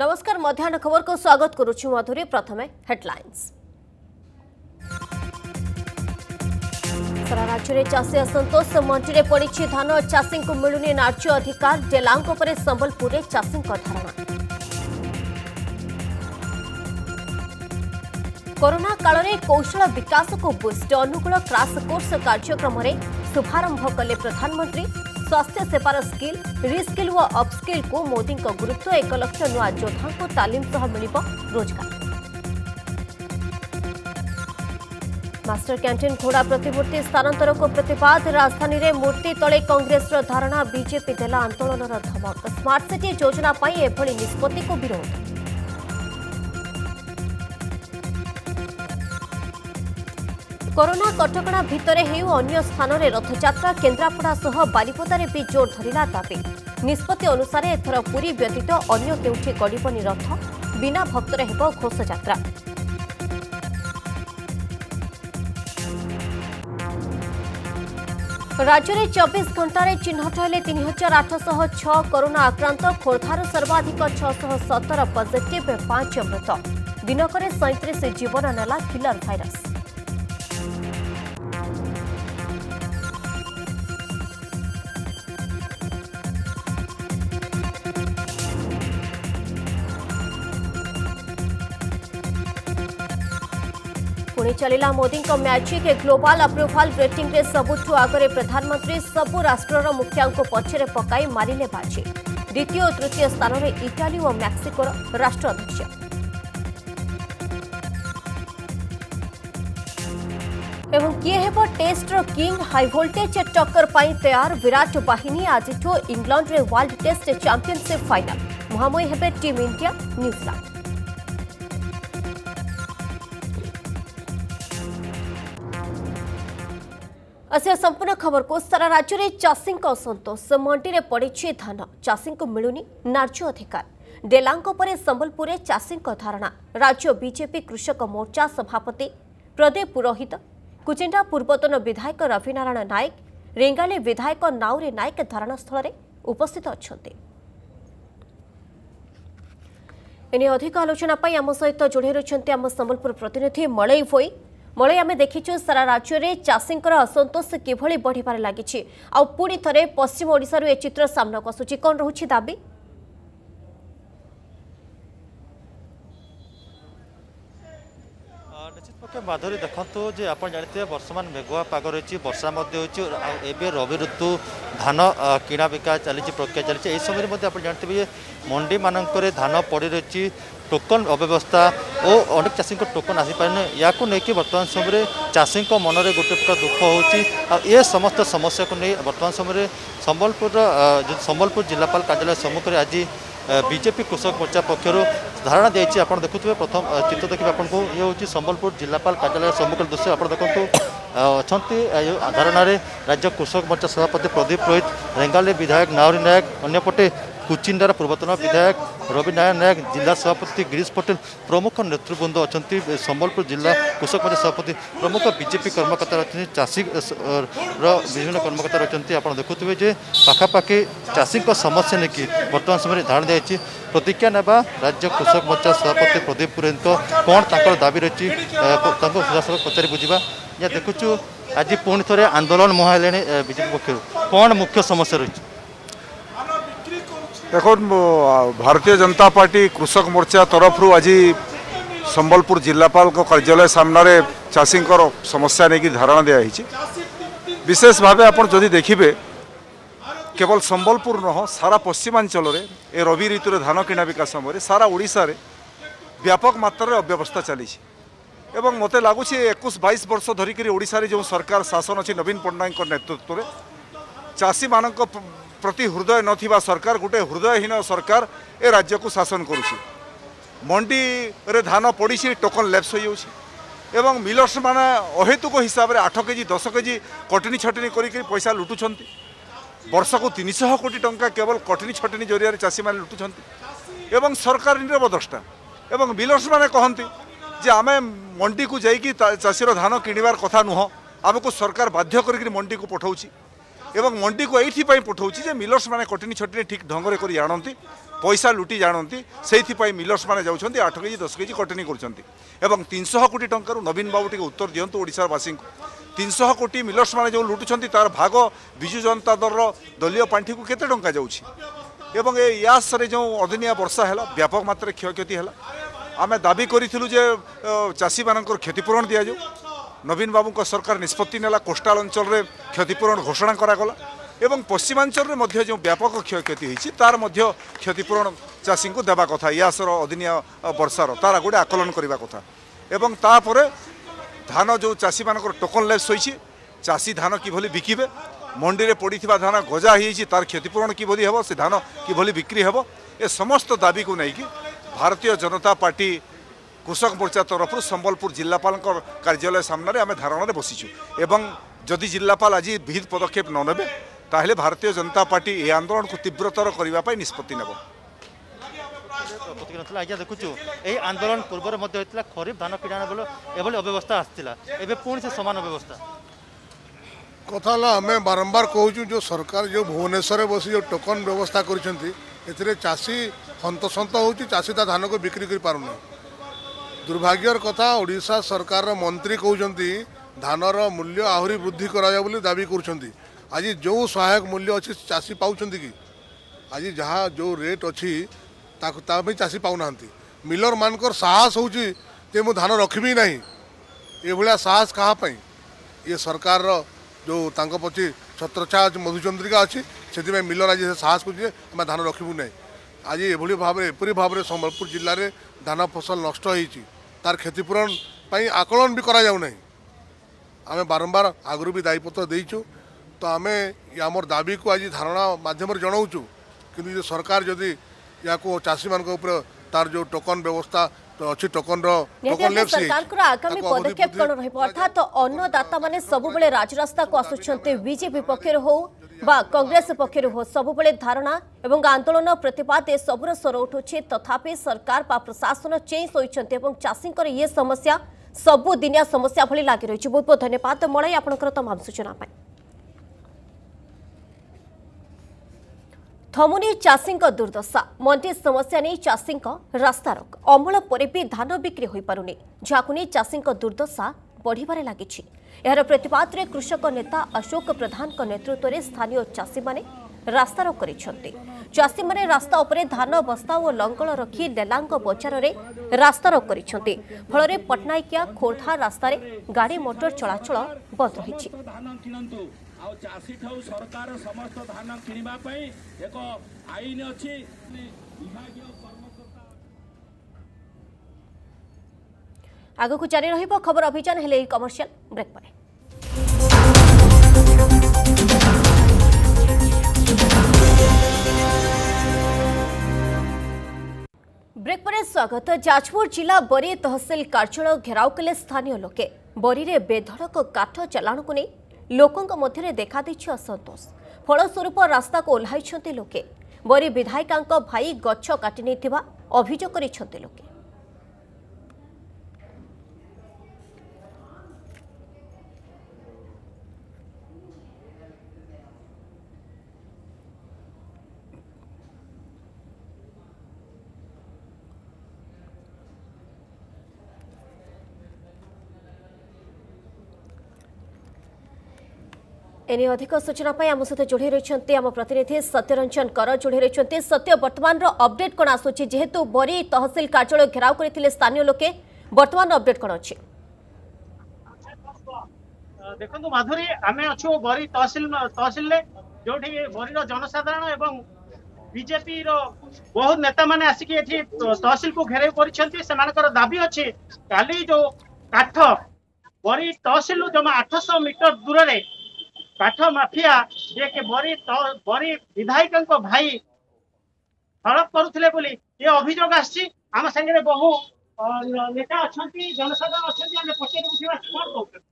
नमस्कार मध्यान खबर को स्वागत करुरी प्रथम सारा राज्य में चाषी असंतोष मंडी पड़ी धान चाषी को मिलूनी नार्ज अधिकार डेलां पर संबलपुर चाषी धारणा कोरोना काल में कौशल विकास को बुस्ट अनुकूल क्राश कोर्स कार्यक्रम शुभारंभ कले प्रधानमंत्री ସ୍ୱାସ୍ଥ୍ୟ ସେବାର ସ୍କିଲ୍ ରିସ୍କିଲ୍ ଓ ଅପ୍ସ୍କିଲ୍କୁ ମୋଦିଙ୍କ ଗୁରୁତ୍ୱ ଏକ ଲକ୍ଷ ନୂଆ ଯୋଦ୍ଧାଙ୍କୁ ତାଲିମ ସହ ମିଳିବ ରୋଜଗାର मास्टर क्यान्टीन घोडा प्रतिमूर्ति स्थानान्तरको प्रतिवाद राजधानी में मूर्ति तले कंग्रेस धारणा बीजेपी देला आंदोलन धमक स्मार्ट सिटी योजना एभଳି निष्पत्तिको विरोध କରୋନା କଟକଣା ଭିତରେ ହେଉ ଅନ୍ୟ ସ୍ଥାନରେ ରଥଯାତ୍ରା କେନ୍ଦ୍ରାପଡ଼ା ସହ ବାଲିପଦାରେ ବି ଜୋର ଧରିଲା ଦାବି ନିଷ୍ପତ୍ତି ଅନୁସାରେ ଏଥର ପୁରୀ ବ୍ୟତୀତ ଅନ୍ୟ କେଉଁଠି ଗଡ଼ିବନି ରଥ ବିନା ଭକ୍ତରେ ହେବ ଘୋଷଯାତ୍ରା ରାଜ୍ୟରେ ଚବିଶ ଘଣ୍ଟାରେ ଚିହ୍ନଟ ହେଲେ ତିନି ହଜାର ଆଠଶହ ଛଅ କରୋନା ଆକ୍ରାନ୍ତ ଖୋର୍ଦ୍ଧାରୁ ସର୍ବାଧିକ ଛଅଶହ ସତର ପଜିଟିଭ୍ ପାଞ୍ଚ ମୃତ ଦିନକରେ ସଇଁତିରିଶ ଜୀବନ ନେଲା କିଲର ଭାଇରସ୍ ରହି ଚାଲିଲା ମୋଦିଙ୍କ ମ୍ୟାଜିକ୍ ଗ୍ଲୋବାଲ୍ ଆପ୍ରୁଭାଲ୍ ରେଟିଂରେ ସବୁଠୁ ଆଗରେ ପ୍ରଧାନମନ୍ତ୍ରୀ ସବୁ ରାଷ୍ଟ୍ରର ମୁଖିଆଙ୍କୁ ପଛରେ ପକାଇ ମାରିଲେ ବାଜି ଦ୍ୱିତୀୟ ଓ ତୃତୀୟ ସ୍ଥାନରେ ଇଟାଲୀ ଓ ମେକ୍ସିକୋର ରାଷ୍ଟ୍ରାଧ୍ୟକ୍ଷ ଏବଂ କିଏ ହେବ ଟେଷ୍ଟର କିଙ୍ଗ ହାଇଭୋଲ୍ଟେଜ୍ ଟକ୍କର ପାଇଁ ତୟାର ବିରାଟ ବାହିନୀ ଆଜିଠୁ ଇଂଲଣ୍ଡରେ ୱାର୍ଲଡ ଟେଷ୍ଟ ଚାମ୍ପିୟନସିପ୍ ଫାଇନାଲ୍ ମୁହାଁମୁହିଁ ହେବେ ଟିମ୍ ଇଣ୍ଡିଆ ନ୍ୟୁଜିଲାଣ୍ଡ ଆସିବା ସମ୍ପୂର୍ଣ୍ଣ ଖବରକୁ ସାରା ରାଜ୍ୟରେ ଚାଷୀଙ୍କ ଅସନ୍ତୋଷ ମଣ୍ଡିରେ ପଡ଼ିଛି ଧାନ ଚାଷୀଙ୍କୁ ମିଳୁନି ନ୍ୟାଯ୍ୟ ଅଧିକାର ଡେଲାଙ୍କ ପରେ ସମ୍ବଲପୁରରେ ଚାଷୀଙ୍କ ଧାରଣା ରାଜ୍ୟ ବିଜେପି କୃଷକ ମୋର୍ଚ୍ଚା ସଭାପତି ପ୍ରଦୀପ ପୁରୋହିତ କୁଚିଣ୍ଡା ପୂର୍ବତନ ବିଧାୟକ ରବିନାରାୟଣ ନାୟକ ରେଙ୍ଗାଲି ବିଧାୟକ ନାଉରୀ ନାୟକ ଧାରଣାସ୍ଥଳରେ ଉପସ୍ଥିତ ଅଛନ୍ତି ଏନେ ଅଧିକ ଆଲୋଚନା ପାଇଁ ଆମ ସହିତ ଯୋଡ଼ି ରହିଛନ୍ତି ଆମ ସମ୍ବଲପୁର ପ୍ରତିନିଧି ମଳେଇ ଭୋଇ ମଳୟ ଆମେ ଦେଖିଛୁ ସାରା ରାଜ୍ୟରେ ଚାଷୀଙ୍କର ଅସନ୍ତୋଷ କିଭଳି ବଢ଼ିବାରେ ଲାଗିଛି ଆଉ ପୁଣି ଥରେ ପଶ୍ଚିମ ଓଡ଼ିଶାରୁ ଏ ଚିତ୍ର ସାମ୍ନାକୁ ଆସୁଛି କ'ଣ ରହୁଛି ଦାବି ନିଶ୍ଚିତ ମାଧୁରୀ ଦେଖନ୍ତୁ ଯେ ଆପଣ ଜାଣିଥିବେ ବର୍ତ୍ତମାନ ମେଘୁଆ ପାଗ ରହିଛି ବର୍ଷା ମଧ୍ୟ ହୋଇଛି ଆଉ ଏବେ ରବି ଋତୁ ଧାନ କିଣାବିକା ଚାଲିଛି ପ୍ରକ୍ରିୟା ଚାଲିଛି ଏହି ସମୟରେ ମଧ୍ୟ ଆପଣ ଜାଣିଥିବେ ଯେ ମଣ୍ଡିମାନଙ୍କରେ ଧାନ ପଡ଼ି ରହିଛି टोकन अव्यवस्था और अनेक चाषी को टोकन आसपारे या कोई बर्तमान समय चाषी मनरे गोटे प्रकार दुख हो ये समस्त समस्या को नहीं बर्तमान समय सम्बलपुर संबलपुर जिलापाल कार्यालय सम्मेलन आज बीजेपी कृषक मोर्चा पक्षर धारणा दी आप देखु प्रथम चित्र देखिए आपको ये हूँ सम्बलपुर जिलापाल कार्यालय सम्मेलन दृश्य आप देखते अच्छा धारणा राज्य कृषक मोर्चा सभापति प्रदीप रोहित रेंगाली विधायक नावरी नायक अंपटे କୁଚିଣ୍ଡାର ପୂର୍ବତନ ବିଧାୟକ ରବି ନାରାୟଣ ନାୟକ ଜିଲ୍ଲା ସଭାପତି ଗିରିଶ ପଟେଲ ପ୍ରମୁଖ ନେତୃବୃନ୍ଦ ଅଛନ୍ତି ସମ୍ବଲପୁର ଜିଲ୍ଲା କୃଷକ ମଞ୍ଚ ସଭାପତି ପ୍ରମୁଖ ବିଜେପି କର୍ମକର୍ତ୍ତା ଅଛନ୍ତି ଚାଷୀର ବିଭିନ୍ନ କର୍ମକର୍ତ୍ତା ରହିଛନ୍ତି ଆପଣ ଦେଖୁଥିବେ ଯେ ପାଖାପାଖି ଚାଷୀଙ୍କ ସମସ୍ୟା ନେଇକି ବର୍ତ୍ତମାନ ସମୟରେ ଧାରଣା ଦିଆଯାଇଛି ପ୍ରତିଜ୍ଞା ନେବା ରାଜ୍ୟ କୃଷକ ମୋର୍ଚ୍ଚା ସଭାପତି ପ୍ରଦୀପ ପୁରୋହିତଙ୍କ କ'ଣ ତାଙ୍କର ଦାବି ରହିଛି ତାଙ୍କୁ ସିଧାସଳଖ ପଚାରି ବୁଝିବା ଏହା ଦେଖୁଛୁ ଆଜି ପୁଣି ଥରେ ଆନ୍ଦୋଳନ ମୁହାଁ ହେଲେଣି ବିଜେପି ପକ୍ଷରୁ କ'ଣ ମୁଖ୍ୟ ସମସ୍ୟା ରହିଛି দেখুন ভারতীয় জনতা পার্টি কৃষক মোর্চা তরফরু আজি সম্বলপুর জেলাপাল কার্যালয় সামনারে চাষীঙ্কর সমস্যা নেই ধারণা দিয়া হয়েছে বিশেষ ভাবে আপনার যদি দেখবে কেবল সম্বলপুর নহ সারা পশ্চিমাঞ্চলের এ রবি ঋতুরে ধান কিনা বিকা সময় সারা ওড়শার ব্যাপক মাত্রার অব্যবস্থা চালিছে এবং মতো লাগুছে একুশ বাইশ বর্ষ ধরিকি ওড়শার যে সরকার শাসন অনেক নবীন পট্টনাক নেতৃত্বের চাষী মানুষ প্রতি হৃদয় নথিবা সরকার গোটে হৃদয়হীন সরকার এ রাজ্যকু শাসন করুছি মন্ডিরে ধান পড়িছি টোকন ল্যাপস হয়ে যাচ্ছে এবং মিলর্স মানে অহেতুক হিসাবে আঠ কেজি দশ কেজি কটিনি ছটিনি করি পয়সা লুটুছেন বর্ষক তিনশহ কোটি টঙ্কা কেবল কটিনি ছটিনি জরিয়ার চাষী মানে লুটুছেন এবং সরকার নিরব দ্রষ্টা এবং মিলর্স মানে কহতি যে আমি মন্ডিকু যাই চাষীর ধান কিণবার কথা নুহ আমি সরকার বাধ্য করি মন্ডিকু পঠাউছি এবং ମଣ୍ଡିକୁ ଏଇଥିପାଇଁ ପଠାଉଛି ଯେ ମିଲର୍ସମାନେ କଟିନି ଛଟିନି ଠିକ୍ ଢଙ୍ଗରେ କରି ଜାଣନ୍ତି ପଇସା ଲୁଟି ଜାଣନ୍ତି ସେଇଥିପାଇଁ ମିଲର୍ସମାନେ ଯାଉଛନ୍ତି ଆଠ କେଜି ଦଶ କେଜି କଟନି କରୁଛନ୍ତି ଏବଂ ତିନିଶହ କୋଟି ଟଙ୍କାରୁ ନବୀନ ବାବୁ ଟିକେ ଉତ୍ତର ଦିଅନ୍ତୁ ଓଡ଼ିଶାବାସୀଙ୍କୁ ତିନିଶହ କୋଟି ମିଲର୍ସମାନେ ଯେଉଁ ଲୁଟୁଛନ୍ତି ତା'ର ଭାଗ ବିଜୁ ଜନତା ଦଳର ଦଳୀୟ ପାଣ୍ଠିକୁ କେତେ ଟଙ୍କା ଯାଉଛି ଏବଂ ଏ ୟାସରେ ଯେଉଁ ଅଦିନିଆ ବର୍ଷା ହେଲା ବ୍ୟାପକ ମାତ୍ରାରେ କ୍ଷୟକ୍ଷତି ହେଲା ଆମେ ଦାବି କରିଥିଲୁ ଯେ ଚାଷୀମାନଙ୍କର କ୍ଷତିପୂରଣ ଦିଆଯାଉ ନବୀନ ବାବୁଙ୍କ ସରକାର ନିଷ୍ପତ୍ତି ନେଲା କୋଷ୍ଟାଲ ଅଞ୍ଚଳରେ କ୍ଷତିପୂରଣ ଘୋଷଣା କରାଗଲା ଏବଂ ପଶ୍ଚିମାଞ୍ଚଳରେ ମଧ୍ୟ ଯେଉଁ ବ୍ୟାପକ କ୍ଷୟକ୍ଷତି ହୋଇଛି ତାର ମଧ୍ୟ କ୍ଷତିପୂରଣ ଚାଷୀଙ୍କୁ ଦେବା କଥା ଇଆସର ଅଦିନିଆ ବର୍ଷାର ତାର ଗୋଟେ ଆକଳନ କରିବା କଥା ଏବଂ ତାପରେ ଧାନ ଯେଉଁ ଚାଷୀମାନଙ୍କର ଟୋକନ୍ ଲେସ୍ ହୋଇଛି ଚାଷୀ ଧାନ କିଭଳି ବିକିବେ ମଣ୍ଡିରେ ପଡ଼ିଥିବା ଧାନ ଗଜା ହୋଇଛି ତାର କ୍ଷତିପୂରଣ କିଭଳି ହେବ ସେ ଧାନ କିଭଳି ବିକ୍ରି ହେବ ଏ ସମସ୍ତ ଦାବିକୁ ନେଇକି ଭାରତୀୟ ଜନତା ପାର୍ଟି কৃষক মোর্চা তরফ সম্বলপুর জেলাপাল কার্যালয় সামনে আমি ধারণায় বসিছু এবং যদি জেলাপাল আজ বিহিত পদক্ষেপ ননেবে তাহলে ভারতীয় জনতা পার্টি এই আন্দোলনকে তীব্রতর করা নিষ্পতি নেব ପ୍ରତିକ୍ରିୟା ଆଜ୍ଞା ଦେଖୁଛୁ ଏହି ଆନ୍ଦୋଳନ ପୂର୍ବରୁ ମଧ୍ୟ ହୋଇଥିଲା ଖରିଫ ଧାନ କିଣାଣ ବେଳ ଏଭଳି ଅବ୍ୟବସ୍ଥା ଆସିଥିଲା ଏବେ ପୁଣି ସେ ସମାନ ଅବ୍ୟବସ୍ଥା କଥା ହେଲା ଆମେ ବାରମ୍ବାର କହୁଛୁ ଯେଉଁ ସରକାର ଯେଉଁ ଭୁବନେଶ୍ୱରରେ ବସି ଯେଉଁ ଟୋକନ ବ୍ୟବସ୍ଥା କରିଛନ୍ତି ଏଥିରେ ଚାଷୀ ହନ୍ତସନ୍ତ ହେଉଛି ଚାଷୀ ତା ଧାନକୁ ବିକ୍ରି କରିପାରୁନାହିଁ दुर्भाग्यर कथा ओडा सरकार मंत्री कहते धानर मूल्य आहरी वृद्धि करा बोली दावी कर आज जो सहायक मूल्य अच्छी चाषी पाँच कि आज जहाँ जो रेट अच्छी चाषी पा ना मिलर मानक साहस हो मुझ धान रखी ना ये साहस कापी ये सरकार जो पची छत्रछा मधुचंद्रिका अच्छी से मिलर आज साहस करें धान रखू ना आज ये भाव एपरी भाव में सम्बलपुर जिले में ধান ফসল নষ্ট হয়েছি তার ক্ষতিপূরণ পাই আকলন বি করা যাও না আমি বারম্বার আগরু বি দায়ীপত্র দিয়েছু তো আমি আমার দাবি কু আজ ধারণা মাধ্যমে জনাওছু কিন্তু যে সরকার যদি ইয়াকু চাষী চাষীমানক উপরে তার যে টোকন ব্যবস্থা ଅଛି ଟୋକନର ଟୋକନ ଲେପ୍ସ ସରକାରଙ୍କର ଆଗାମୀ ପଦକ୍ଷେପ କ'ଣ ରହିବ ବା କଂଗ୍ରେସ ପକ୍ଷରୁ ସବୁବେଳେ ଧାରଣା ଏବଂ ଆନ୍ଦୋଳନ ପ୍ରତିବାଦ ଏସବୁର ସ୍ୱର ଉଠୁଛି ତଥାପି ସରକାର ବା ପ୍ରଶାସନ ଚେଇଁ ଶୋଇଛନ୍ତି ଏବଂ ଚାଷୀଙ୍କର ଇଏ ସମସ୍ୟା ସବୁଦିନିଆ ସମସ୍ୟା ଭଳି ଲାଗି ରହିଛି ବହୁତ ବହୁତ ଧନ୍ୟବାଦ ମଳାଇ ଆପଣଙ୍କର ତମାମ ସୂଚନା ପାଇଁ ଥମୁନି ଚାଷୀଙ୍କ ଦୁର୍ଦ୍ଦଶା ମଣ୍ଡି ସମସ୍ୟା ନେଇ ଚାଷୀଙ୍କ ରାସ୍ତାରୋକ ଅମଳ ପରେ ବି ଧାନ ବିକ୍ରି ହୋଇପାରୁନି ଯାହାକୁ ନେଇ ଚାଷୀଙ୍କ ଦୁର୍ଦ୍ଦଶା ବଢ଼ିବାରେ ଲାଗିଛି ଏହାର ପ୍ରତିବାଦରେ କୃଷକ ନେତା ଅଶୋକ ପ୍ରଧାନଙ୍କ ନେତୃତ୍ୱରେ ସ୍ଥାନୀୟ ଚାଷୀମାନେ ରାସ୍ତାରୋକ କରିଛନ୍ତି ଚାଷୀମାନେ ରାସ୍ତା ଉପରେ ଧାନ ବସ୍ତା ଓ ଲଙ୍ଗଳ ରଖି ନେଲାଙ୍ଗ ବଜାରରେ ରାସ୍ତାରୋକ କରିଛନ୍ତି ଫଳରେ ପଟ୍ଟନାୟିକିଆ ଖୋର୍ଦ୍ଧା ରାସ୍ତାରେ ଗାଡ଼ି ମୋଟର ଚଳାଚଳ ବନ୍ଦ ରହିଛି ଆଉ ଚାଷୀଠୁ ସରକାର ସମସ୍ତ ଧାନ କିଣିବା ପାଇଁ ଏକ ଆଇନ ଅଛି ବିଭାଗୀୟ আগকু জারি রহব খবর অভিযান হলে এই কমর্সিয়াল ব্রেক পরে ব্রেক পরে স্বাগত যাজপুর জেলা বরি তহসিল কার্যালয় ঘেরাও কলে স্থানীয় লোকে বরিরে বেধড়ক কাঠ চালাণকু নেই ଲୋକଙ୍କ ମଧ୍ୟରେ ଦେଖାଦେଇଛି ଅସନ୍ତୋଷ ଫଳସ୍ୱରୂପ ରାସ୍ତାକୁ ଓହ୍ଲାଇଛନ୍ତି ଲୋକେ ବରି ବିଧାୟିକାଙ୍କ ଭାଇ ଗଛ କାଟି ନେଇଥିବା ଅଭିଯୋଗ କରିଛନ୍ତି ଲୋକେ এনে অধিক সূচনা পাই আমার সহ যোড়ি রয়েছেন আমার প্রতিনিধি সত্যরঞ্জন কর যোড়ি রয়েছেন সত্য বর্তমানর অপডেট কোণ আসুচি যেহেতু বরি তহসিল কার্যালয় ঘেরাও করে স্থানীয় লোকে বর্তমান অপডেট কোণ অছে দেখুন মাধুরী আমি অছু বরি তহসিল তহসিলে যোটি বরির জনসাধারণ এবং বিজেপি র বহু নেতা মানে আসিকি তহসিল কো ঘেরাও করেছেন সেমানকর দাবি অছি কালি যে কাঠ বরি তহসিল জমা আঠশো মিটর দূরে କାଠ ମାଫିଆ ଯିଏକି ବରି ବରି ବିଧାୟକଙ୍କ ଭାଇ ହଳପ କରୁଥିଲେ ବୋଲି ଏ ଅଭିଯୋଗ ଆସିଛି ଆମ ସାଙ୍ଗରେ ବହୁ ନେତା ଅଛନ୍ତି ଜନସାଧାରଣ ଅଛନ୍ତି ଆମେ ପଚାରି ଯିବା କଣ କହୁଛନ୍ତି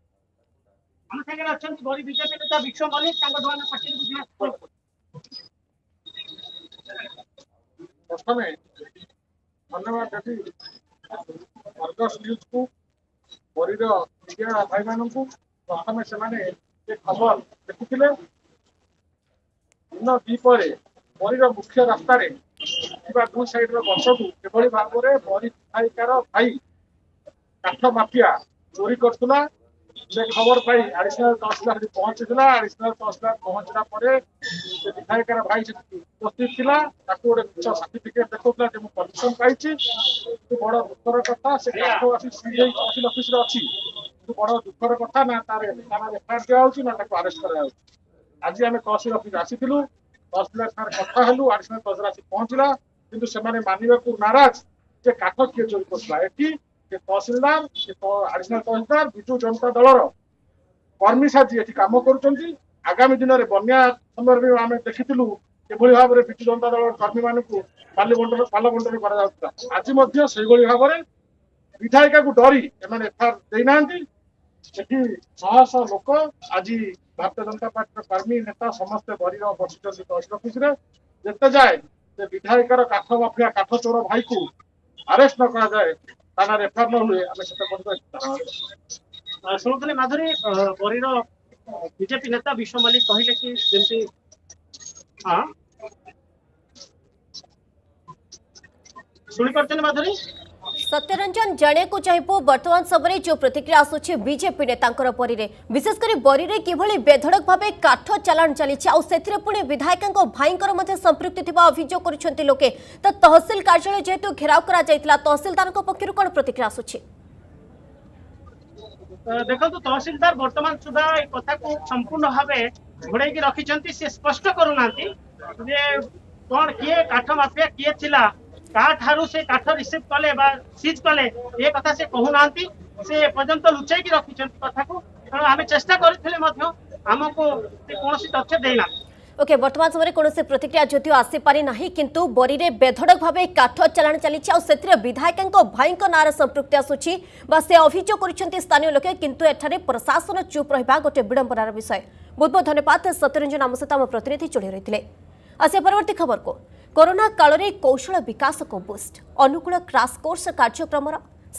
ଆମ ସାଙ୍ଗରେ ଅଛନ୍ତି ବରି ବିଜେପି ନେତା ବିଶ୍ୱ ମଲ୍ଲିକ ତାଙ୍କଠୁ ଆମେ ପଚାରି ବୁଝିବା କଣ ପ୍ରଥମେ ଧନ୍ୟବାଦ ଦେବି ଅର୍ଗସ୍ ନ୍ୟୁଜ୍କୁ ବରିର ମିଡ଼ିଆ ଭାଇମାନଙ୍କୁ ପ୍ରଥମେ ସେମାନେ ଖାସୱାଲ ଦେଖିଥିଲେ ଦିନ ଦ୍ୱିପହରେ ବରିର ମୁଖ୍ୟ ରାସ୍ତାରେ ଥିବା ଦୁଇ ସାଇଡ୍ର ଗଛକୁ କିଭଳି ଭାବରେ ବରି ବିଧାୟିକାର ଭାଇ କାଠ ମାଫିଆ ଚୋରି କରୁଥିଲା ସେ ଖବର ପାଇ ଆଡିସନାଲ ତହସିଲଦାର ପହଞ୍ଚିଥିଲା ଆଡିସନାଲ ତହସିଲଦାର ପହଞ୍ଚିଲା ପରେ వినాయకర ଭାଇ ଉପସ୍ଥିତ ଥିଲା ତାକୁ ଗୋଟେ ମିଛ ସାର୍ଟିଫିକେଟ ଦେଖାଉଥିଲା ଯେ ମୁଁ ପରମିସନ ପାଇଛି ବଡ ଦୁଃଖର କଥା ସେ କାଠ ଆସି ସିଆଇ ତହସିଲ ଅଫିସରେ ଅଛି ବଡ ଦୁଃଖର କଥା ନା ତାର ଥାନାରେ ଏଫଆଇଆର ଦିଆହଉଛି ନା ତାକୁ ଆରେଷ୍ଟ କରାଯାଉଛି ଆଜି ଆମେ ତହସିଲ ଅଫିସ ଆସିଥିଲୁ ତହସିଲଦାର ସାଙ୍ଗରେ କଥା ହେଲୁ ଆଡିସନାଲ ତହସିଲ ଆସି ପହଞ୍ଚିଲା କିନ୍ତୁ ସେମାନେ ମାନିବାକୁ ନାରାଜ ଯେ କାଠ କିଏ ଚୋରି କରୁଥିଲା ଏଠି ସେ ତହସିଲଦାର ସେ ଆଡିସନାଲ ତହସିଲଦାର ବିଜୁ ଜନତା ଦଳର କର୍ମୀ ସାଜି ଏଠି କାମ କରୁଛନ୍ତି ଆଗାମୀ ଦିନରେ ବନ୍ୟା ସମୟରେ ବି ଆମେ ଦେଖିଥିଲୁ ଏଭଳି ଭାବରେ ବିଜୁ ଜନତା ଦଳର କର୍ମୀମାନଙ୍କୁ ପାଲି ବଣ୍ଟନ ପାଲ ବଣ୍ଟନ କରାଯାଉଥିଲା ଆଜି ମଧ୍ୟ ସେଇଭଳି ଭାବରେ ବିଧାୟିକାକୁ ଡରି ଏମାନେ ଏଫଆଇଆର ଦେଇନାହାନ୍ତି ସେଠି ଶହ ଶହ ଲୋକ ଆଜି ଭାରତୀୟ ଜନତା ପାର୍ଟିର କର୍ମୀ ନେତା ସମସ୍ତେ ବରିର ବସିଛନ୍ତି ତହସିଲ ଅଫିସରେ ଯେତେ ଯାଏ ସେ ବିଧାୟିକାର କାଠ ମାଫିଆ କାଠ ଚୋର ଭାଇକୁ ଆରେଷ୍ଟ ନ କରାଯାଏ ଥାନାରେ ଏଫଆଇଆର ନ ହୁଏ ଆମେ ସେତେ ପର୍ଯ୍ୟନ୍ତ ଶୁଣୁଥିଲେ ମାଧୁରୀ ବରିର ବିଜେପି ନେତା ବିଶ୍ୱ ମଲ୍ଲିକ କହିଲେ କି ଯେମିତି ହଁ ଶୁଣିପାରୁଛନ୍ତି ମାଧୁରୀ ସତ୍ୟରଞ୍ଜନ ଜଣେକୁ ଚାହିଁବୁ ବର୍ତ୍ତମାନ ସମୟରେ ଯେଉଁ ପ୍ରତିକ୍ରିୟା ଆସୁଛି ବିଜେପି ନେତାଙ୍କର ବରିରେ ବିଶେଷ କରି ବରିରେ କିଭଳି ବେଧଡ଼କ ଭାବେ କାଠ ଚାଲାଣ ଚାଲିଛି ଆଉ ସେଥିରେ ପୁଣି ବିଧାୟକଙ୍କ ଭାଇଙ୍କର ମଧ୍ୟ ସମ୍ପୃକ୍ତି ଥିବା ଅଭିଯୋଗ କରୁଛନ୍ତି ଲୋକେ ତ ତହସିଲ କାର୍ଯ୍ୟାଳୟ ଯେହେତୁ ଘେରାଉ କରାଯାଇଥିଲା ତହସିଲଦାରଙ୍କ ପକ୍ଷରୁ କ'ଣ ପ୍ରତିକ୍ରିୟା ଆସୁଛି ଦେଖନ୍ତୁ ତହସିଲଦାର ବର୍ତ୍ତମାନ ସୁଦ୍ଧା ଏ କଥାକୁ ସମ୍ପୂର୍ଣ୍ଣ ଭାବେ ଘୋଡ଼େଇକି ରଖିଛନ୍ତି ସେ ସ୍ପଷ୍ଟ କରୁନାହାନ୍ତି ଯେ କ'ଣ କିଏ କାଠ ମାଫିଆ କିଏ ଥିଲା କାହାଠାରୁ ସେ କାଠ ରିସିଭ୍ କଲେ ବା ସିଜ୍ କଲେ ଏ କଥା ସେ କହୁନାହାନ୍ତି ସେ ପର୍ଯ୍ୟନ୍ତ ଲୁଚାଇକି ରଖିଛନ୍ତି କଥାକୁ ତେଣୁ ଆମେ ଚେଷ୍ଟା କରିଥିଲେ ମଧ୍ୟ ଆମକୁ ସେ କୌଣସି ତଥ୍ୟ ଦେଇନାହାନ୍ତି ओके वर्तमान समय कौन से प्रतिक्रिया जदि आसीपारी ना कि बरी में बेधड़क भाव काठ चलाण चली से विधायकों भाई ना संप्रति आसूरी से अभोग कर स्थानीय लोके किंतु प्रशासन चुप रहा गोटे विड़म्बनार विषय बहुत बहुत धन्यवाद सत्यरंजन आम सहित आम प्रतिनिधि जोड़ रही है परवर्त खबर को कोरोना काल में कौशल विकास को बुस्ट अनुकूल क्रास कोर्स कार्यक्रम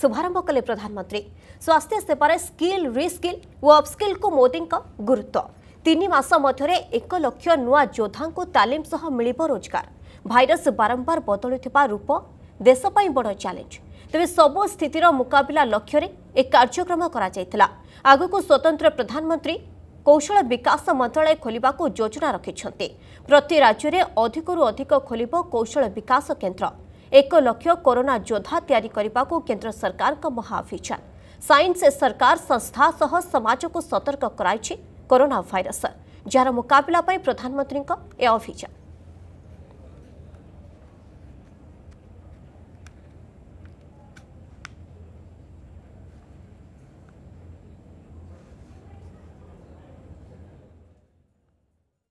शुभारंभ कले प्रधानमंत्री स्वास्थ्य सेवार स्किल रिस्किल और अपस्किल को मोदी गुरुत्व ତିନି ମାସ ମଧ୍ୟରେ ଏକ ଲକ୍ଷ ନୂଆ ଯୋଦ୍ଧାଙ୍କୁ ତାଲିମ ସହ ମିଳିବ ରୋଜଗାର ଭାଇରସ୍ ବାରମ୍ବାର ବଦଳୁଥିବା ରୂପ ଦେଶ ପାଇଁ ବଡ଼ ଚ୍ୟାଲେଞ୍ଜ ତେବେ ସବୁ ସ୍ଥିତିର ମୁକାବିଲା ଲକ୍ଷ୍ୟରେ ଏ କାର୍ଯ୍ୟକ୍ରମ କରାଯାଇଥିଲା ଆଗକୁ ସ୍ୱତନ୍ତ୍ର ପ୍ରଧାନମନ୍ତ୍ରୀ କୌଶଳ ବିକାଶ ମନ୍ତ୍ରଣାଳୟ ଖୋଲିବାକୁ ଯୋଜନା ରଖିଛନ୍ତି ପ୍ରତି ରାଜ୍ୟରେ ଅଧିକରୁ ଅଧିକ ଖୋଲିବ କୌଶଳ ବିକାଶ କେନ୍ଦ୍ର ଏକ ଲକ୍ଷ କରୋନା ଯୋଦ୍ଧା ତିଆରି କରିବାକୁ କେନ୍ଦ୍ର ସରକାରଙ୍କ ମହାଅଭିଯାନ ସାଇନ୍ସ ସରକାର ସଂସ୍ଥା ସହ ସମାଜକୁ ସତର୍କ କରାଇଛି कोरोना भाईरस जार मुकबिला प्रधानमंत्री ପ୍ରଧାନମନ୍ତ୍ରୀଙ୍କ ଏ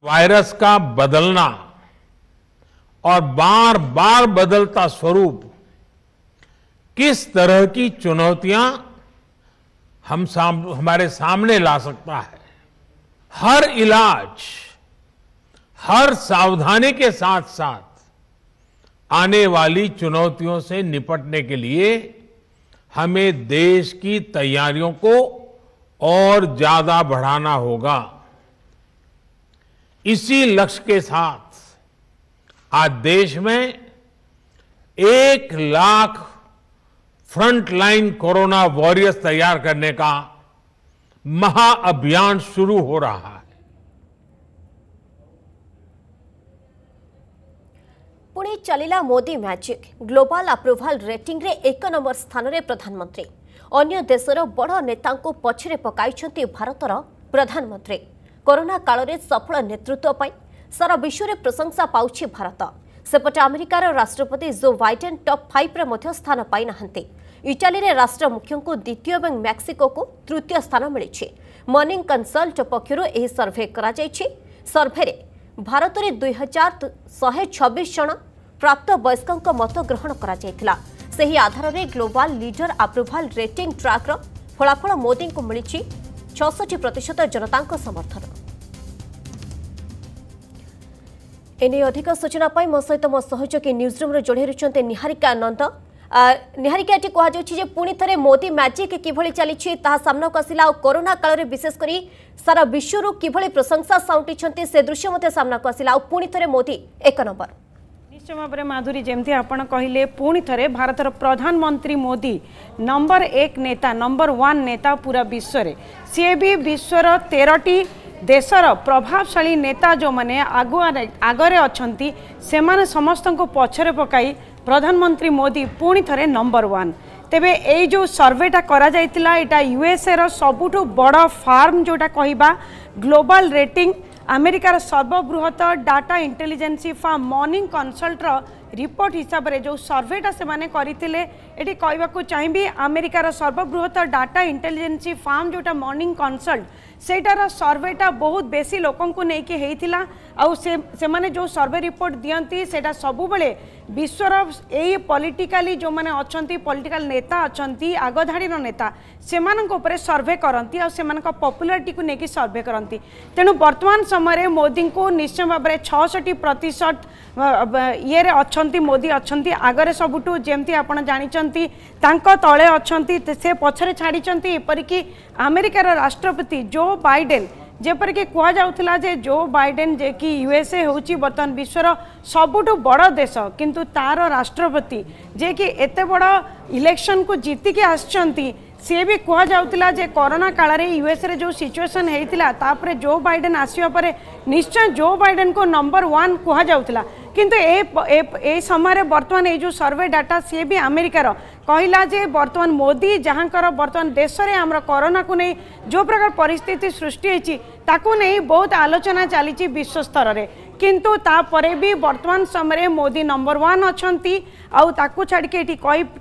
वायरस का बदलना और बार बार बदलता स्वरूप किस तरह की चुनौतियां हम साम, हमारे सामने ला सकता है हर इलाज हर सावधानी के साथ साथ आने वाली चुनौतियों से निपटने के लिए हमें देश की तैयारियों को और ज्यादा बढ़ाना होगा इसी लक्ष्य के साथ आज देश में एक लाख फ्रंटलाइन कोरोना वॉरियर्स तैयार करने का महाअभियान शुरू हो रहा है Pune चलिला Modi magic global approval rating रे एक नंबर स्थान रे प्रधानमंत्री अन्य देशर बड़ नेता पछरे पकाई छंती भारतर प्रधानमंत्री कोरोना काल रे सफल नेतृत्व पाई सारा विश्व रे प्रशंसा पाउछी भारत सेपटे अमेरिका राष्ट्रपति जो बाइडेन टॉप 5 रे मध्य स्थान पाई नहंती ଇଟାଲୀରେ ରାଷ୍ଟ୍ର ମୁଖ୍ୟଙ୍କୁ ଦ୍ୱିତୀୟ ଏବଂ ମେକ୍ସିକୋକୁ ତୃତୀୟ ସ୍ଥାନ ମିଳିଛି ମର୍ଣ୍ଣିଂ କନସଲ୍ଟ ପକ୍ଷରୁ ଏହି ସର୍ଭେ କରାଯାଇଛି ସର୍ଭେରେ ଭାରତରେ ଦୁଇ ହଜାର ଶହେ ଛବିଶ ଜଣ ପ୍ରାପ୍ତବୟସ୍କଙ୍କ ମତ ଗ୍ରହଣ କରାଯାଇଥିଲା ସେହି ଆଧାରରେ global leader approval rating tracker ଫଳାଫଳ ମୋଦିଙ୍କୁ ମିଳିଛି ଛଅଷଠି ପ୍ରତିଶତ ଜନତାଙ୍କ ସମର୍ଥନ এনে অধিক সূচনা পাই মো সহিত মো সহযোগী নিউজ রুম্র যোড়াই রয়েছেন নিহারিকা আনন্দ ନିହାରିକି ଏଠି କୁହାଯାଉଛି ଯେ ପୁଣି ଥରେ ମୋଦି ମ୍ୟାଜିକ୍ କିଭଳି ଚାଲିଛି ତାହା ସାମ୍ନାକୁ ଆସିଲା ଆଉ କରୋନା କାଳରେ ବିଶେଷ କରି ସାରା ବିଶ୍ୱରୁ କିଭଳି ପ୍ରଶଂସା ସାଉଁଟିଛନ୍ତି ସେ ଦୃଶ୍ୟ ମଧ୍ୟ ସାମ୍ନାକୁ ଆସିଲା ଆଉ ପୁଣି ଥରେ ମୋଦି ଏକ ନମ୍ବର ନିଶ୍ଚୟ ଭାବରେ ମାଧୁରୀ ଯେମିତି ଆପଣ କହିଲେ ପୁଣି ଥରେ ଭାରତର ପ୍ରଧାନମନ୍ତ୍ରୀ ମୋଦି ନମ୍ବର ଏକ ନେତା ନମ୍ବର ୱାନ୍ ନେତା ପୁରା ବିଶ୍ୱରେ ସିଏ ବି ବିଶ୍ୱର ତେରଟି ଦେଶର ପ୍ରଭାବଶାଳୀ ନେତା ଯେଉଁମାନେ ଆଗୁଆ ଆଗରେ ଅଛନ୍ତି ସେମାନେ ସମସ୍ତଙ୍କୁ ପଛରେ ପକାଇ ପ୍ରଧାନମନ୍ତ୍ରୀ ମୋଦି ପୁଣି ଥରେ ନମ୍ବର ୱାନ୍ ତେବେ ଏଇ ଯେଉଁ ସର୍ଭେଟା କରାଯାଇଥିଲା ଏଇଟା ୟୁଏସ୍ଏର ସବୁଠୁ ବଡ଼ ଫାର୍ମ ଯେଉଁଟା କହିବା ଗ୍ଲୋବାଲ୍ ରେଟିଂ ଆମେରିକାର ସର୍ବବୃହତ ଡାଟା ଇଣ୍ଟେଲିଜେନ୍ସି ଫାର୍ମ ମର୍ଣ୍ଣିଂ କନସଲ୍ଟର रिपोर्ट हिसाब से जो सर्वेटा से माने करते ये कहवाक चाहिए आमेरिकार सर्वबृहत डाटा इंटेलीजेन्सी फार्म जो मर्णिंग कनसल्ट सेटार सर्वेटा बहुत बेसी लोक होता आने जो सर्वे रिपोर्ट दिखती से सब बड़े विश्वर यही पॉलिटिकली जो मैंने अच्छा पॉलिटिकल नेता अच्छा आगधाड़ी नेता से मैं सर्वे करती आपुलारीटी को लेकिन सर्वे करती तेणु बर्तमान समय मोदी को निश्चय भाव में छठी प्रतिशत ईर अच्छा अच्छा मोदी अच्छा आगे सबुठ जमी आप जानते तले अच्छा से पचर छाड़ी एपरिक आमेरिकार राष्ट्रपति जो बैडेन जेपरिक कहला जे जो बैडेन जे कि यूएसए हूँ बर्तमान विश्वर सबुठ बड़ देश कितु तार राष्ट्रपति जे कि एत बड़ इलेक्शन को जीतिक आए भी कहला जे कोरोना काल में यूएसए जो सिचुएसन होता जो बैडेन आसवापर निश्चय जो बैडेन को नंबर वन कहला কিন্তু ए ए समय बर्तमान ये जो सर्वे डाटा सी भी आमेरिकार कहला जे बर्तमान मोदी जहाँकर बर्तमान देश में आम कोरोना को नहीं जो प्रकार परिस्थिति सृष्टि होती बहुत आलोचना चली विश्व स्तर में କିନ୍ତୁ ତାପରେ ବି ବର୍ତ୍ତମାନ ସମୟରେ ମୋଦି ନମ୍ବର ୱାନ୍ ଅଛନ୍ତି ଆଉ ତାକୁ ଛାଡ଼ିକି ଏଠି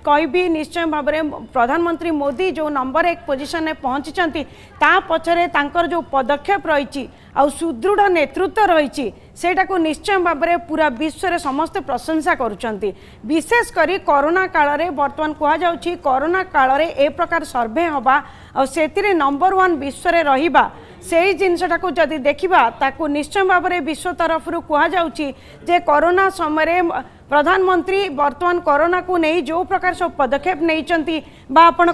କହିବି ନିଶ୍ଚୟ ଭାବରେ ପ୍ରଧାନମନ୍ତ୍ରୀ ମୋଦି ଯେଉଁ ନମ୍ବର ଏକ ପୋଜିସନରେ ପହଞ୍ଚିଛନ୍ତି ତା ପଛରେ ତାଙ୍କର ଯେଉଁ ପଦକ୍ଷେପ ରହିଛି ଆଉ ସୁଦୃଢ଼ ନେତୃତ୍ୱ ରହିଛି ସେଇଟାକୁ ନିଶ୍ଚୟ ଭାବରେ ପୁରା ବିଶ୍ୱରେ ସମସ୍ତେ ପ୍ରଶଂସା କରୁଛନ୍ତି ବିଶେଷ କରି କରୋନା କାଳରେ ବର୍ତ୍ତମାନ କୁହାଯାଉଛି କରୋନା କାଳରେ ଏ ପ୍ରକାର ସର୍ଭେ ହେବା ଆଉ ସେଥିରେ ନମ୍ବର ୱାନ୍ ବିଶ୍ୱରେ ରହିବା ସେଇ ଜିନିଷଟାକୁ ଯଦି ଦେଖିବା ତାକୁ ନିଶ୍ଚୟ ଭାବରେ ବିଶ୍ୱ ତରଫରୁ କୁହାଯାଉଛି ଯେ କରୋନା ସମୟରେ प्रधानमंत्री बर्तमान कोरोना को नहीं जो प्रकार सब पदक्षेप नहीं आपण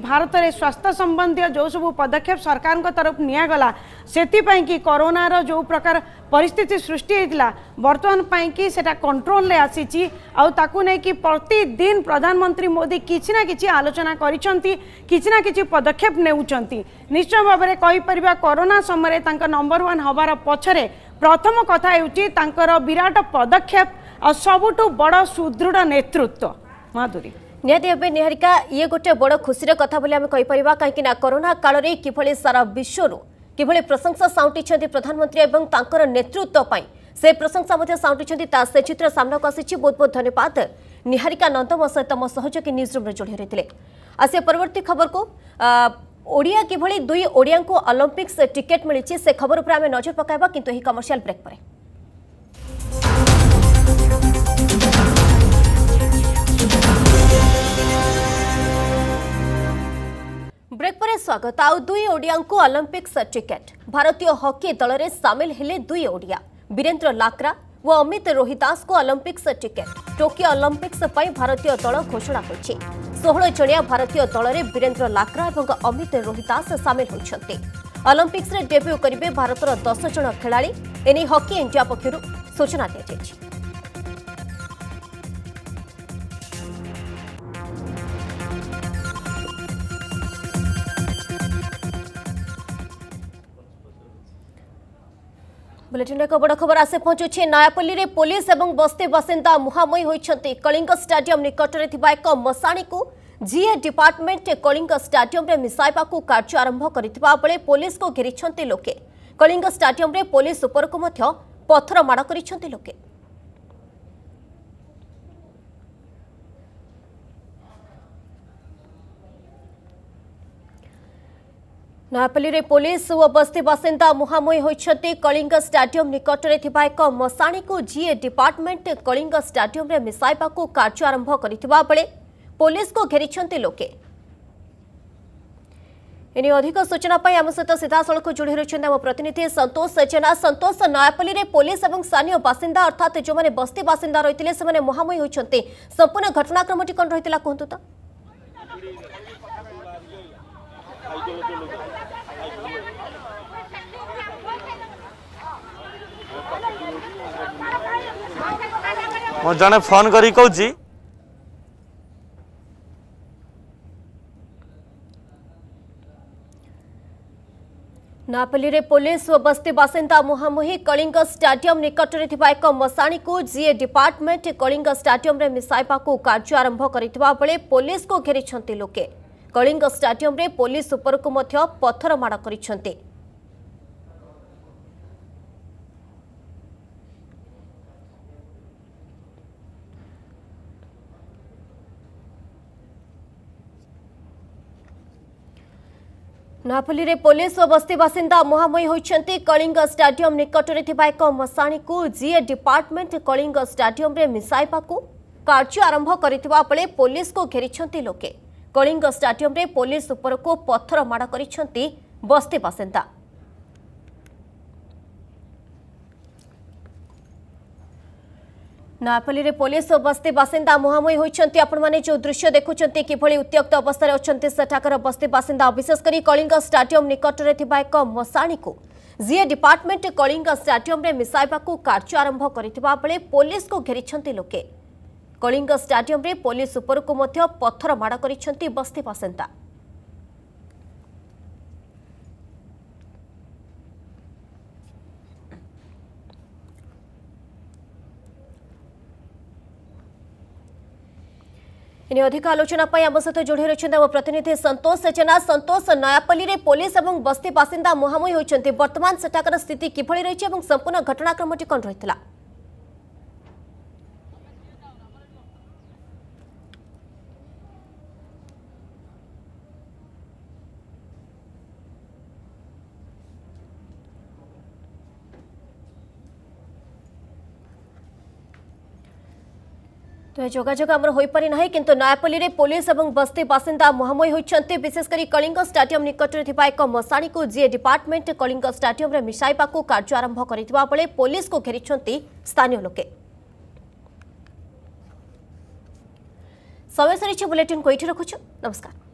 भारत में स्वास्थ्य संबंधी जो सब पदक्षेप सरकार तरफ निगला से करोनार जो प्रकार परिस्थिति सृष्टि होता बर्तमान पाई सेटा कंट्रोल आसी कि प्रतिदिन प्रधानमंत्री मोदी किसी ना कि आलोचना करा कि पदक्षेप नेउचंती निश्चय भाव में कहीपर कोरोना समय नंबर वन हबार पछरे प्रथम कथा विराट पदक्षेप ଆଉ ସବୁଠୁ ବଡ଼ ସୁଦୃଢ଼ ନେତୃତ୍ୱ ମାଧୁରୀ ନିହାତି ଏବେ ନିହାରିକା ଇଏ ଗୋଟିଏ ବଡ଼ ଖୁସିର କଥା ବୋଲି ଆମେ କହିପାରିବା କାହିଁକି ନା କରୋନା କାଳରେ କିଭଳି ସାରା ବିଶ୍ୱରୁ କିଭଳି ପ୍ରଶଂସା ସାଉଁଟିଛନ୍ତି ପ୍ରଧାନମନ୍ତ୍ରୀ ଏବଂ ତାଙ୍କର ନେତୃତ୍ୱ ପାଇଁ ସେ ପ୍ରଶଂସା ମଧ୍ୟ ସାଉଁଟିଛନ୍ତି ତା ସେ ଚିତ୍ର ସାମ୍ନାକୁ ଆସିଛି ବହୁତ ବହୁତ ଧନ୍ୟବାଦ ନିହାରିକା ନନ୍ଦ ମୋ ସହିତ ମୋ ସହଯୋଗୀ ନ୍ୟୁଜ୍ ରୁମ୍ରେ ଯୋଡ଼ି ରହିଥିଲେ ଆସିବା ପରବର୍ତ୍ତୀ ଖବରକୁ ଓଡ଼ିଆ କିଭଳି ଦୁଇ ଓଡ଼ିଆଙ୍କୁ ଅଲମ୍ପିକ୍ସ ଟିକେଟ୍ ମିଳିଛି ସେ ଖବର ଉପରେ ଆମେ ନଜର ପକାଇବା କିନ୍ତୁ ଏହି କମର୍ସିଆଲ ବ୍ରେକ୍ ପରେ ବ୍ରେକ୍ ପରେ ସ୍ୱାଗତ ଆଉ ଦୁଇ ଓଡ଼ିଆଙ୍କୁ ଅଲିମ୍ପିକ୍ ସାର୍ଟିଫିକେଟ୍ ଭାରତୀୟ ହକି ଦଳରେ ସାମିଲ ହେଲେ ଦୁଇ ଓଡ଼ିଆ ବୀରେନ୍ଦ୍ର ଲାକ୍ରା ଓ ଅମିତ ରୋହିଦାସଙ୍କୁ ଅଲିମ୍ପିକ୍ ସାର୍ଟିଫିକେଟ୍ ଟୋକିଓ ଅଲିମ୍ପିକ୍ସ ପାଇଁ ଭାରତୀୟ ଦଳ ଘୋଷଣା ହୋଇଛି ଷୋହଳ ଜଣିଆ ଭାରତୀୟ ଦଳରେ ବୀରେନ୍ଦ୍ର ଲାକ୍ରା ଏବଂ ଅମିତ ରୋହିଦାସ ସାମିଲ ହୋଇଛନ୍ତି ଅଲିମ୍ପିକ୍ସରେ ଡେବ୍ୟୁ କରିବେ ଭାରତର ଦଶ ଜଣ ଖେଳାଳି ଏନେଇ ହକି ଇଣ୍ଡିଆ ପକ୍ଷରୁ ସୂଚନା ଦିଆଯାଇଛି বুলেটিনের এক বড় খবর আসে পৌঁছুছে নয়াপল্লী পুলিশ এবং বস্তি বাসিন্দা মুহামুহি হয়েছেন কলিঙ্গ স্টাডিয়াম নিকটরে এক মশাণীকে জিএ ডিপার্টমেন্ট কলিঙ্গ স্টাডিয়ামে মিশাইবা কার্য আরম্ভ করে পুলিশ ঘেরি লোকে কলিঙ্গ স্টাডিয়ামে পুলিশ উপরক পথর মাড় করেছেন লোকে ନୂଆପଲ୍ଲୀରେ ପୋଲିସ ଓ ବସ୍ତି ବାସିନ୍ଦା ମୁହାଁମୁହିଁ ହୋଇଛନ୍ତି କଳିଙ୍ଗ ଷ୍ଟାଡିୟମ ନିକଟରେ ଥିବା ଏକ ମଶାଣିକୁ ଜିଏ ଡିପାର୍ଟମେଣ୍ଟ କଳିଙ୍ଗ ଷ୍ଟାଡିୟମରେ ମିଶାଇବାକୁ କାର୍ଯ୍ୟ ଆରମ୍ଭ କରିଥିବା ବେଳେ ପୋଲିସକୁ ଘେରିଛନ୍ତି ଲୋକେ ଏନେ ଅଧିକ ସୂଚନା ପାଇଁ ଆମ ସହିତ ସିଧାସଳଖ ଯୋଡ଼ି ରହିଛନ୍ତି ଆମ ପ୍ରତିନିଧି ସନ୍ତୋଷ ଜେନା ସନ୍ତୋଷ ନୟାପଲ୍ଲୀରେ ପୋଲିସ ଏବଂ ସ୍ଥାନୀୟ ବାସିନ୍ଦା ଅର୍ଥାତ୍ ଯେଉଁମାନେ ବସ୍ତି ବାସିନ୍ଦା ରହିଥିଲେ ସେମାନେ ମୁହାଁମୁହିଁ ହୋଇଛନ୍ତି ସମ୍ପୂର୍ଣ୍ଣ ଘଟଣାକ୍ରମଟି କ'ଣ ରହିଥିଲା କୁହନ୍ତୁ ତ जड़े फोन कर नुआपल्ली पुलिस और बस्ती बासिंदा मुहांमु कलिंग स्टाडियम निकट में थी एक मशाणी को जीए डिपार्टमेंट कलिंग स्टाडियम में मिसाइवा कार्य आरंभ कर घेरी लोके କଳିଙ୍ଗ ଷ୍ଟାଡିୟମରେ ପୋଲିସ ଉପରକୁ ମଧ୍ୟ ପଥର ମାଡ଼ କରିଛନ୍ତି ନାଫଲିରେ ପୋଲିସ ଓ ବସ୍ତି ବାସିନ୍ଦା ମୁହାଁମୁହିଁ ହୋଇଛନ୍ତି କଳିଙ୍ଗ ଷ୍ଟାଡିୟମ ନିକଟରେ ଥିବା ଏକ ମଶାଣିକୁ ଜିଏ ଡିପାର୍ଟମେଣ୍ଟ କଳିଙ୍ଗ ଷ୍ଟାଡିୟମରେ ମିଶାଇବାକୁ କାର୍ଯ୍ୟ ଆରମ୍ଭ କରିଥିବା ବେଳେ ପୋଲିସକୁ ଘେରିଛନ୍ତି ଲୋକେ କଳିଙ୍ଗ ଷ୍ଟାଡିୟମରେ ପୋଲିସ ଉପରକୁ ପଥର ମାଡ଼ କରିଛନ୍ତି ବସ୍ତି ବାସିନ୍ଦା ନୂଆପଲ୍ଲୀରେ ପୋଲିସ ଓ ବସ୍ତି ବାସିନ୍ଦା ମୁହାଁମୁହିଁ ହୋଇଛନ୍ତି ଆପଣମାନେ ଯେଉଁ ଦୃଶ୍ୟ ଦେଖୁଛନ୍ତି କିଭଳି ଉତ୍ତ୍ୟକ୍ତ ଅବସ୍ଥାରେ ଅଛନ୍ତି ସେଠାକାର ବସ୍ତି ବାସିନ୍ଦା ବିଶେଷ କରି କଳିଙ୍ଗ ଷ୍ଟାଡିୟମ ନିକଟରେ ଥିବା ଏକ ମଶାଣିକୁ ଜିଏ ଡିପାର୍ଟମେଣ୍ଟ କଳିଙ୍ଗ ଷ୍ଟାଡିୟମରେ ମିଶାଇବାକୁ କାର୍ଯ୍ୟ ଆରମ୍ଭ କରିଥିବା ବେଳେ ପୋଲିସକୁ ଘେରିଛନ୍ତି ଲୋକେ କଳିଙ୍ଗ ଷ୍ଟାଡିୟମରେ ପୋଲିସ ଉପରକୁ ମଧ୍ୟ ପଥର ମାଡ଼ କରିଛନ୍ତି ବସ୍ତି ବାସିନ୍ଦା ଏଣେ ଅଧିକ ଆଲୋଚନା ପାଇଁ ଆମ ସହିତ ଯୋଡ଼ି ରହିଛନ୍ତି ଆମ ପ୍ରତିନିଧି ସନ୍ତୋଷ ଜେନା ସନ୍ତୋଷ ନୟାପଲ୍ଲୀରେ ପୋଲିସ ଏବଂ ବସ୍ତି ବାସିନ୍ଦା ମୁହାମୁହିଁ ହୋଇଛନ୍ତି ବର୍ତ୍ତମାନ ସେଠାକାର ସ୍ଥିତି କିଭଳି ରହିଛି ଏବଂ ସମ୍ପୂର୍ଣ୍ଣ ଘଟଣାକ୍ରମଟି କ'ଣ ରହିଥିଲା তো যোগাযোগ আমার হয়েপারি না কিন্তু নয়াপল্লী পুলিশ এবং বস্তি বাসিন্দা মুহামুহি হয়েছেন বিশেষ করে কলিঙ্গ স্টাডিয়াম নিকটরে থাকা এক মশাণী যে ডিপার্টমেন্ট কলিঙ্গ স্টাডিয়ামে মিশাইবা কার্য আরম্ভ করে বেড়ে পুলিশ ঘেরিছেন স্থানীয় লোকে समय सरी बुलेटिन को ये रखुचु नमस्कार